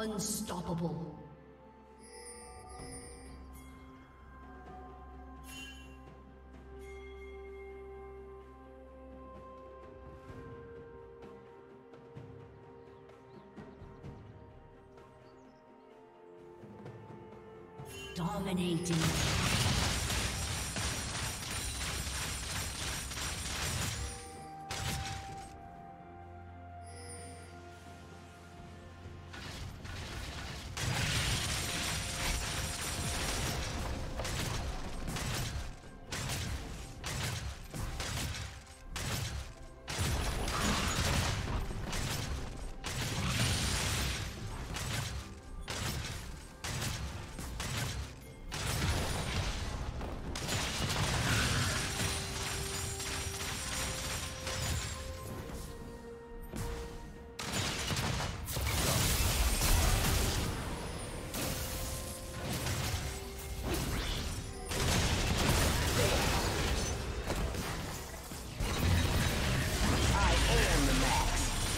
Unstoppable. Dominating.